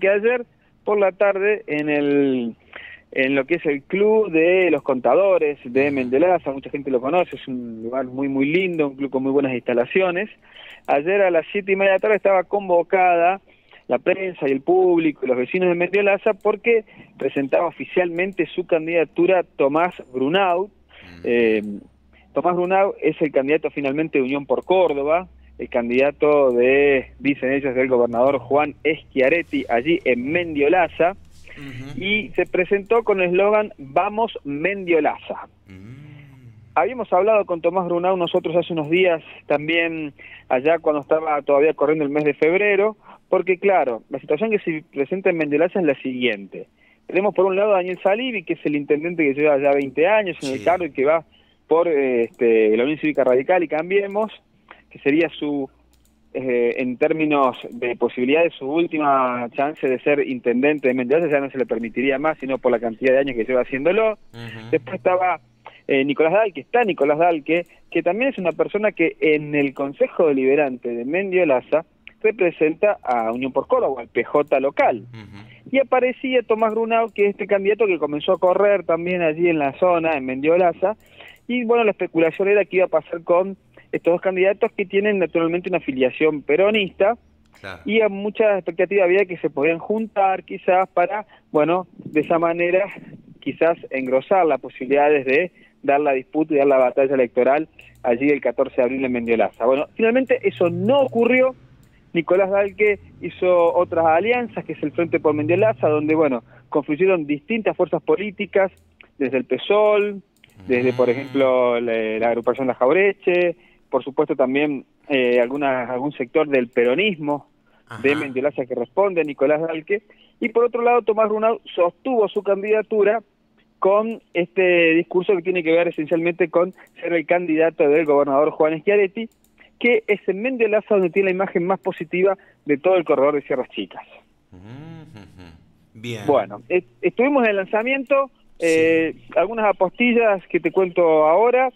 que ayer por la tarde en el en lo que es el club de los contadores de Mendelaza, mucha gente lo conoce, es un lugar muy muy lindo, un club con muy buenas instalaciones. Ayer a las siete y media de la tarde estaba convocada la prensa y el público y los vecinos de Mendelaza porque presentaba oficialmente su candidatura Tomás Brunau. Eh, Tomás Brunau es el candidato finalmente de Unión por Córdoba, el candidato de, dicen ellos, del gobernador Juan Eschiaretti allí en Mendiolaza y se presentó con el eslogan Vamos Mendiolaza. Mm. Habíamos hablado con Tomás Brunau nosotros hace unos días también allá cuando estaba todavía corriendo el mes de febrero, porque claro, la situación que se presenta en Mendiolaza es la siguiente. Tenemos por un lado a Daniel Salivi, que es el intendente que lleva ya 20 años en el cargo y que va por este, la Unión Cívica Radical y Cambiemos, que sería su eh, en términos de posibilidades, su última chance de ser intendente de Mendoza ya no se le permitiría más, sino por la cantidad de años que lleva haciéndolo. Después estaba eh, Nicolás Dalque, está Nicolás Dalque, que también es una persona que en el Consejo Deliberante de Mendiolaza representa a Unión por Córdoba, al PJ local. Y aparecía Tomás Grunau, que es este candidato que comenzó a correr también allí en la zona, en Mendiolaza, y bueno, la especulación era que iba a pasar con estos dos candidatos que tienen naturalmente una afiliación peronista y a mucha expectativa había que se podían juntar quizás para, bueno, de esa manera quizás engrosar las posibilidades de dar la disputa y dar la batalla electoral allí el 14 de abril en Mendiolaza. Bueno, finalmente eso no ocurrió. Nicolás Dalque hizo otras alianzas, que es el Frente por Mendiolaza, donde, bueno, confluyeron distintas fuerzas políticas, desde el PSOL, desde, por mm. ejemplo, la, agrupación La Jaureche, por supuesto también eh, alguna, algún sector del peronismo de Mendiolaza que responde, Nicolás Dalque, y por otro lado Tomás Runau sostuvo su candidatura con este discurso que tiene que ver esencialmente con ser el candidato del gobernador Juan Schiaretti, que es en Mendiolaza donde tiene la imagen más positiva de todo el corredor de Sierras Chicas. Bien. Bueno, estuvimos en el lanzamiento, eh, algunas apostillas que te cuento ahora,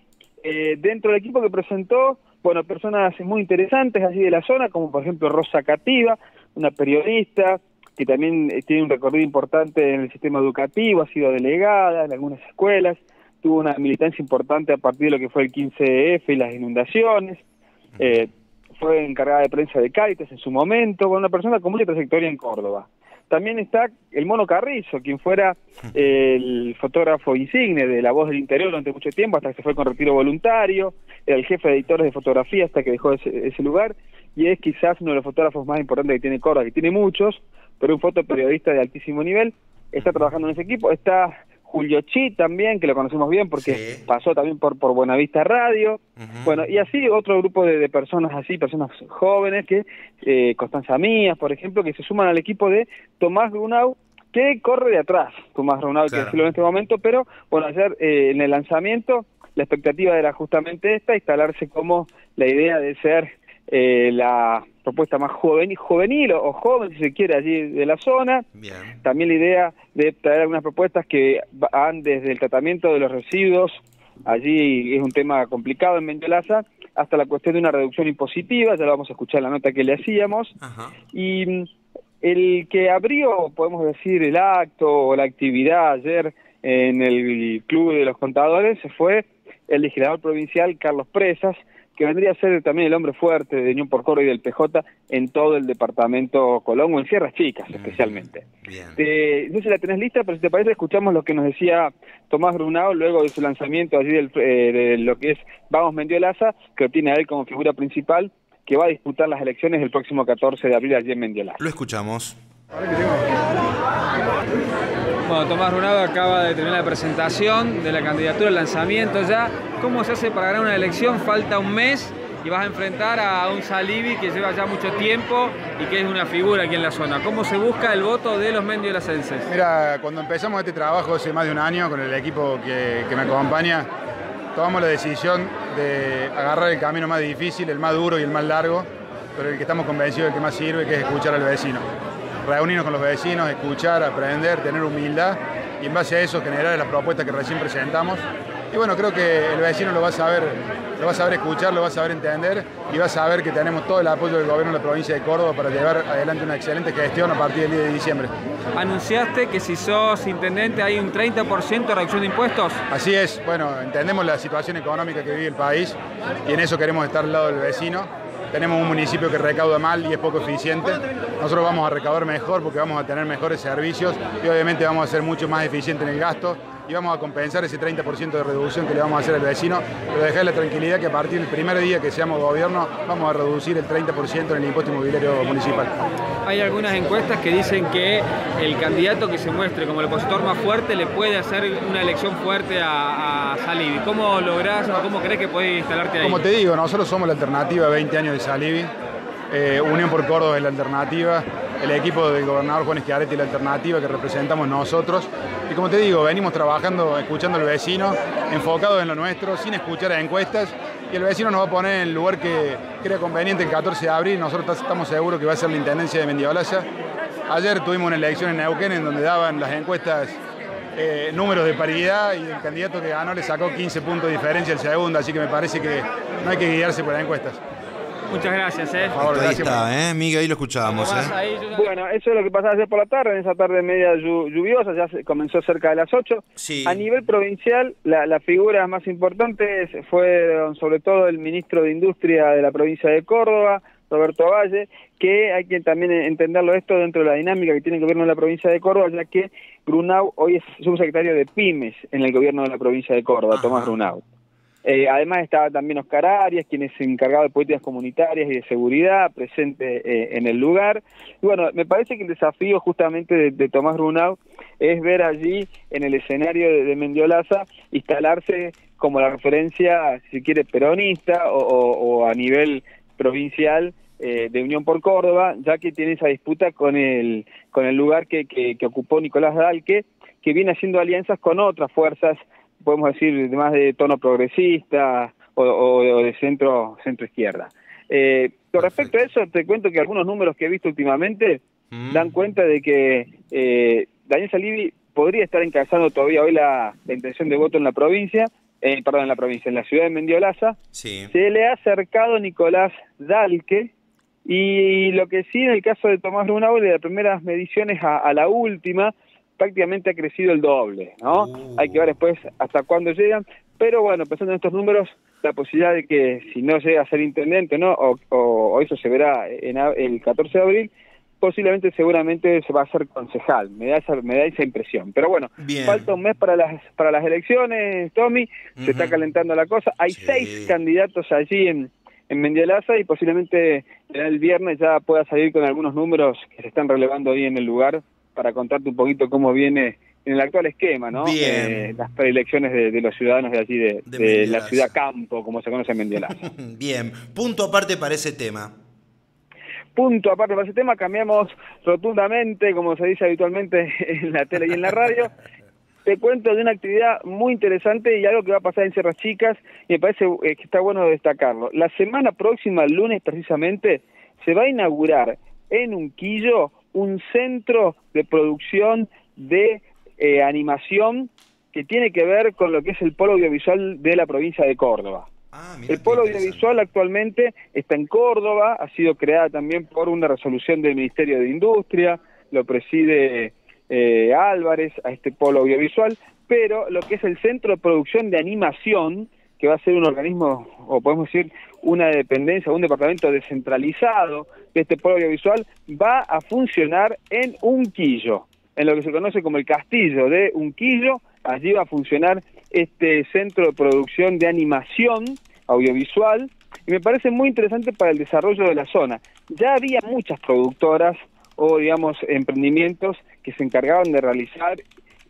eh, dentro del equipo que presentó, bueno, personas muy interesantes así de la zona, como por ejemplo Rosa Cativa, una periodista que también eh, tiene un recorrido importante en el sistema educativo, ha sido delegada en algunas escuelas, tuvo una militancia importante a partir de lo que fue el 15F y las inundaciones, eh, fue encargada de prensa de Cáritas en su momento, una persona con mucha trayectoria en Córdoba. También está el Mono Carrizo, quien fuera el fotógrafo insigne de La Voz del Interior durante mucho tiempo, hasta que se fue con retiro voluntario, era el jefe de editores de fotografía hasta que dejó ese, ese lugar, y es quizás uno de los fotógrafos más importantes que tiene Córdoba, que tiene muchos, pero un fotoperiodista de altísimo nivel, está trabajando en ese equipo, está Julio Chi también, que lo conocemos bien porque pasó también por, por Buenavista Radio. Bueno, y así otro grupo de, personas así, personas jóvenes, que eh, Constanza Mías, por ejemplo, que se suman al equipo de Tomás Grunau, que corre de atrás, Tomás Grunau, que decirlo en este momento, pero bueno, ayer eh, en el lanzamiento la expectativa era justamente esta, instalarse como la idea de ser eh, la propuesta más juvenil, juvenil o, joven, si se quiere, allí de la zona. También la idea de traer algunas propuestas que van desde el tratamiento de los residuos, allí es un tema complicado en Mendoza, hasta la cuestión de una reducción impositiva, ya lo vamos a escuchar en la nota que le hacíamos. Y mm, el que abrió, podemos decir, el acto o la actividad ayer en el Club de los Contadores fue el legislador provincial Carlos Presas, que vendría a ser también el hombre fuerte de por Coro y del PJ en todo el departamento Colón o en Sierras Chicas especialmente. Bien. no sé si la tenés lista, pero si te parece escuchamos lo que nos decía Tomás Brunao luego de su lanzamiento allí del, eh, de lo que es Vamos Mendiolaza, que obtiene a él como figura principal que va a disputar las elecciones el próximo 14 de abril allí en Mendiolaza. Lo escuchamos. Bueno, Tomás Runado acaba de tener la presentación de la candidatura, el lanzamiento ya. ¿Cómo se hace para ganar una elección? Falta un mes y vas a enfrentar a un Salivi que lleva ya mucho tiempo y que es una figura aquí en la zona. ¿Cómo se busca el voto de los mendiolacenses? Mira, cuando empezamos este trabajo hace más de un año con el equipo que, me acompaña, tomamos la decisión de agarrar el camino más difícil, el más duro y el más largo, pero el que estamos convencidos el que más sirve, que es escuchar al vecino reunirnos con los vecinos, escuchar, aprender, tener humildad y en base a eso generar las propuestas que recién presentamos. Y bueno, creo que el vecino lo va a saber lo vas a saber escuchar, lo vas a saber entender y vas a ver que tenemos todo el apoyo del gobierno de la provincia de Córdoba para llevar adelante una excelente gestión a partir del día de diciembre. Anunciaste que si sos intendente hay un 30% de reducción de impuestos. Así es, bueno, entendemos la situación económica que vive el país y en eso queremos estar al lado del vecino tenemos un municipio que recauda mal y es poco eficiente. Nosotros vamos a recaudar mejor porque vamos a tener mejores servicios y obviamente vamos a ser mucho más eficientes en el gasto y vamos a compensar ese 30% de reducción que le vamos a hacer al vecino, pero dejar la tranquilidad que a partir del primer día que seamos gobierno vamos a reducir el 30% en el impuesto inmobiliario municipal. Hay algunas encuestas que dicen que el candidato que se muestre como el opositor más fuerte le puede hacer una elección fuerte a, a Salivi. ¿Cómo lográs o cómo crees que puede instalarte ahí? Como te digo, nosotros somos la alternativa 20 años de Salivi. Eh, Unión por Córdoba es la alternativa, el equipo del gobernador Juan Schiaretti la alternativa que representamos nosotros. Y como te digo, venimos trabajando, escuchando al vecino, enfocados en lo nuestro, sin escuchar encuestas. Y el vecino nos va a poner en el lugar que crea conveniente el 14 de abril. Nosotros estamos seguros que va a ser la intendencia de Mendiolaza. Ayer tuvimos una elección en Neuquén en donde daban las encuestas eh, números de paridad y el candidato que ganó le sacó 15 puntos de diferencia al segundo, así que me parece que no hay que guiarse por las encuestas. Muchas gracias, eh. ahí está, eh. Miguel, ahí lo escuchábamos, eh. Bueno, eso es lo que pasaba ayer por la tarde, en esa tarde media lluviosa, ya comenzó cerca de las 8. A nivel provincial, la, las figuras más importantes fueron sobre todo el ministro de Industria de la provincia de Córdoba, Roberto Valle, que hay que también entenderlo esto dentro de la dinámica que tiene el gobierno de la provincia de Córdoba, ya que Grunau hoy es subsecretario de Pymes en el gobierno de la provincia de Córdoba, Tomás Grunau. Eh, además estaba también Oscar Arias, quien es encargado de políticas comunitarias y de seguridad, presente eh, en el lugar. Y bueno, me parece que el desafío justamente de, Tomás Runau es ver allí en el escenario de, Mendiolaza instalarse como la referencia, si quiere, peronista o, a nivel provincial eh, de Unión por Córdoba, ya que tiene esa disputa con el, con el lugar que, que, que ocupó Nicolás Dalque, que viene haciendo alianzas con otras fuerzas podemos decir, más de tono progresista o, de centro centro izquierda. Eh, con respecto a eso, te cuento que algunos números que he visto últimamente mm. dan cuenta de que eh, Daniel Salivi podría estar encabezando todavía hoy la, intención de voto en la provincia, eh, perdón, en la provincia, en la ciudad de Mendiolaza. Se le ha acercado Nicolás Dalque, y lo que sí en el caso de Tomás Runau, de las primeras mediciones a la última, prácticamente ha crecido el doble, ¿no? Uh. Hay que ver después hasta cuándo llegan, pero bueno, pensando en estos números, la posibilidad de que si no llega a ser intendente, ¿no? O, eso se verá en el 14 de abril, posiblemente seguramente se va a hacer concejal, me da esa, me da esa impresión. Pero bueno, falta un mes para las para las elecciones, Tommy, se está calentando la cosa, hay seis candidatos allí en, en Mendialaza y posiblemente el viernes ya pueda salir con algunos números que se están relevando ahí en el lugar para contarte un poquito cómo viene en el actual esquema, ¿no? Eh, las preelecciones de, los ciudadanos de allí, de, la ciudad campo, como se conoce en Mendiolaza. Bien, punto aparte para ese tema. Punto aparte para ese tema, cambiamos rotundamente, como se dice habitualmente en la tele y en la radio. Te cuento de una actividad muy interesante y algo que va a pasar en Sierras Chicas y me parece eh, que está bueno destacarlo. La semana próxima, el lunes precisamente, se va a inaugurar en Unquillo un centro de producción de eh, animación que tiene que ver con lo que es el polo audiovisual de la provincia de Córdoba. Ah, el polo audiovisual actualmente está en Córdoba, ha sido creada también por una resolución del Ministerio de Industria, lo preside eh, Álvarez a este polo audiovisual, pero lo que es el Centro de Producción de Animación, que va a ser un organismo, o podemos decir, una dependencia, un departamento descentralizado de este polo audiovisual, va a funcionar en Unquillo, en lo que se conoce como el castillo de Unquillo. Allí va a funcionar este centro de producción de animación audiovisual y me parece muy interesante para el desarrollo de la zona. Ya había muchas productoras o, digamos, emprendimientos que se encargaban de realizar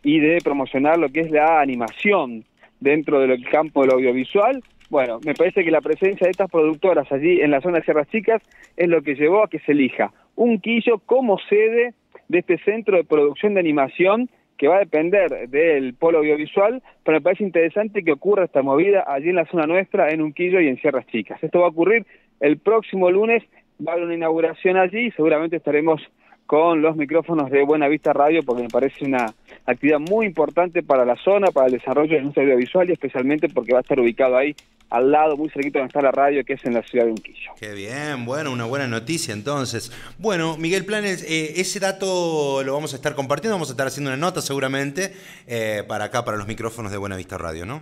y de promocionar lo que es la animación dentro del campo del audiovisual. Bueno, me parece que la presencia de estas productoras allí en la zona de Sierras Chicas es lo que llevó a que se elija un quillo como sede de este centro de producción de animación que va a depender del polo audiovisual, pero me parece interesante que ocurra esta movida allí en la zona nuestra, en Unquillo y en Sierras Chicas. Esto va a ocurrir el próximo lunes, va a haber una inauguración allí y seguramente estaremos con los micrófonos de Buena Vista Radio porque me parece una actividad muy importante para la zona, para el desarrollo de la industria audiovisual y especialmente porque va a estar ubicado ahí al lado, muy cerquito donde está la radio, que es en la ciudad de Unquillo. Qué bien, bueno, una buena noticia entonces. Bueno, Miguel Planes, eh, ese dato lo vamos a estar compartiendo, vamos a estar haciendo una nota seguramente eh, para acá, para los micrófonos de Buena Vista Radio, ¿no?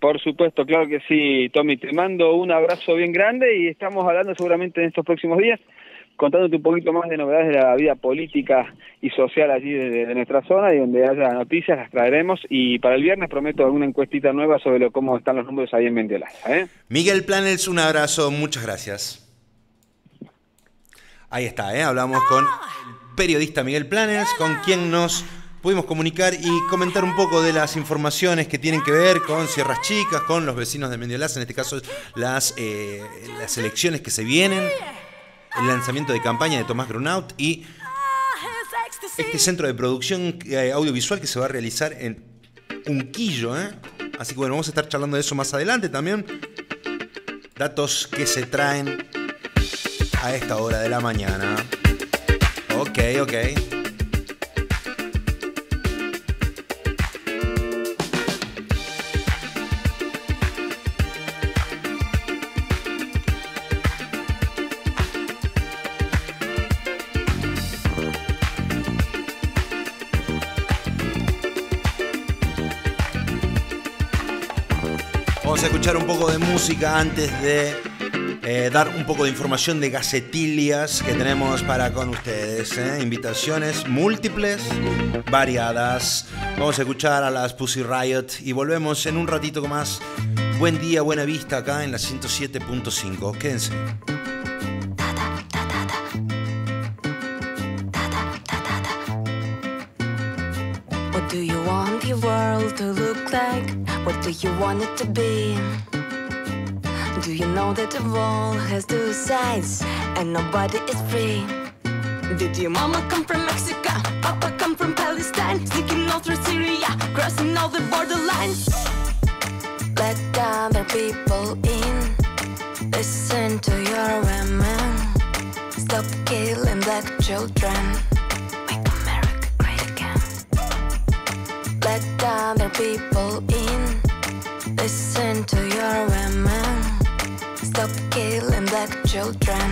Por supuesto, claro que sí, Tommy. Te mando un abrazo bien grande y estamos hablando seguramente en estos próximos días contándote un poquito más de novedades de la vida política y social allí de, nuestra zona y donde haya noticias las traeremos y para el viernes prometo alguna encuestita nueva sobre lo, cómo están los números ahí en Mendiolaza. ¿eh? Miguel Planels, un abrazo, muchas gracias. Ahí está, ¿eh? hablamos con el periodista Miguel Planels, con quien nos pudimos comunicar y comentar un poco de las informaciones que tienen que ver con Sierras Chicas, con los vecinos de Mendiolaza, en este caso las, eh, las elecciones que se vienen el lanzamiento de campaña de Tomás Grunaut y este centro de producción eh, audiovisual que se va a realizar en Unquillo. ¿eh? Así que bueno, vamos a estar charlando de eso más adelante también. Datos que se traen a esta hora de la mañana. Ok, ok. Escuchar un poco de música antes de eh, dar un poco de información de gacetillas que tenemos para con ustedes. ¿eh? Invitaciones múltiples, variadas. Vamos a escuchar a las Pussy Riot y volvemos en un ratito más. Buen día, buena vista acá en la 107.5. Quédense. What do you want your world to look like? What do you want it to be? Do you know that the world has two sides and nobody is free? Did your mama come from Mexico? Papa come from Palestine? Sneaking all through Syria, crossing all the borderlines. Let other people in. Listen to your women. Stop killing black children. Make America great again. Let other people in. Children.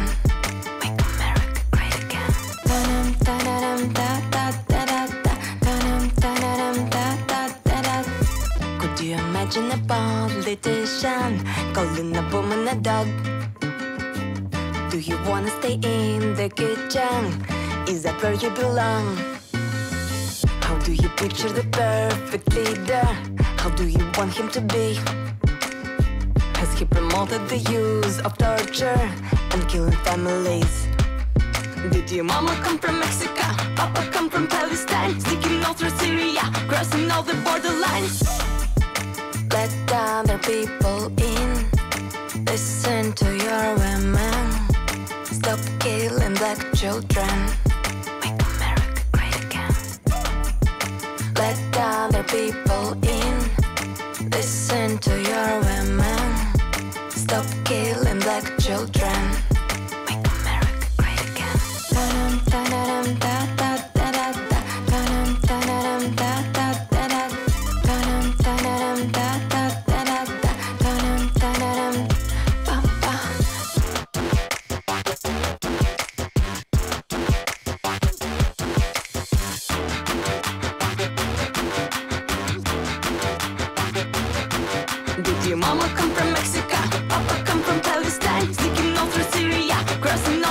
Make America great again. Could you imagine a politician calling a woman a dog? Do you wanna stay in the kitchen? Is that where you belong? How do you picture the perfect leader? How do you want him to be? Has he promoted the use of torture and killing families? Did your mama come from Mexico? Papa come from Palestine? Sneaking all through Syria, crossing all the borderlines. Let other people in. Listen to your women. Stop killing black children. Make America great again. Let other people in. Listen to your women. Stop killing black children.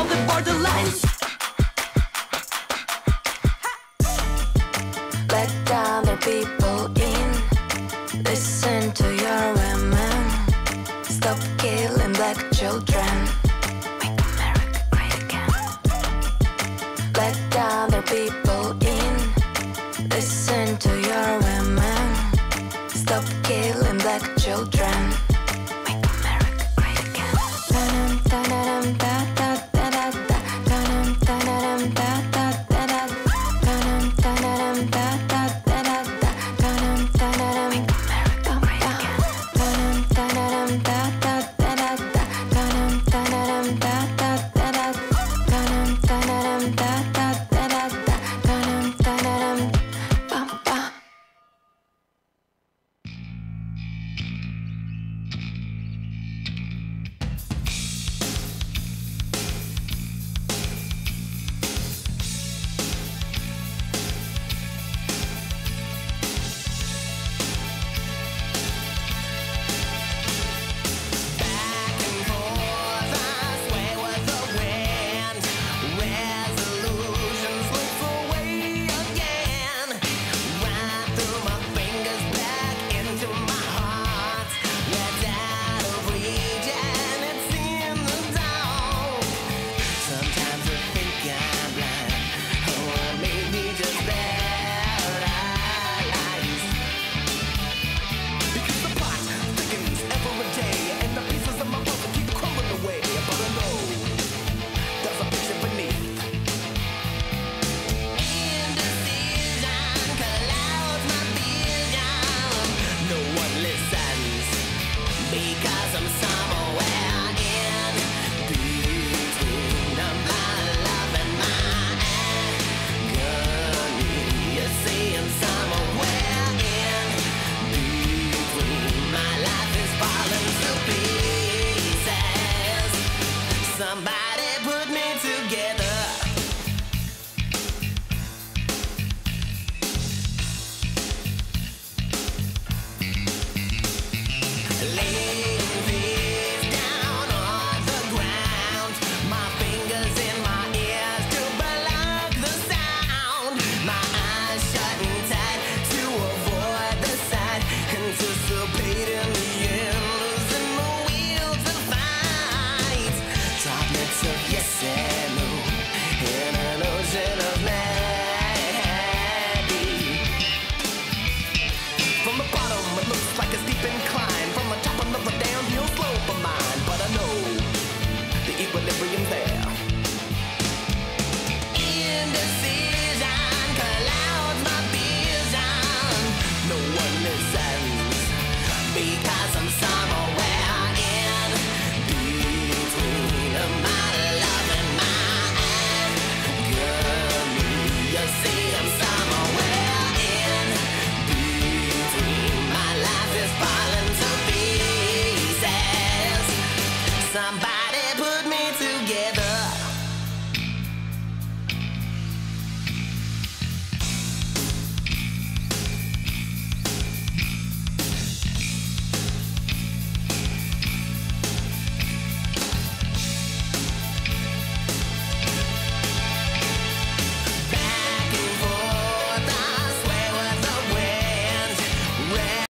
The borderlines.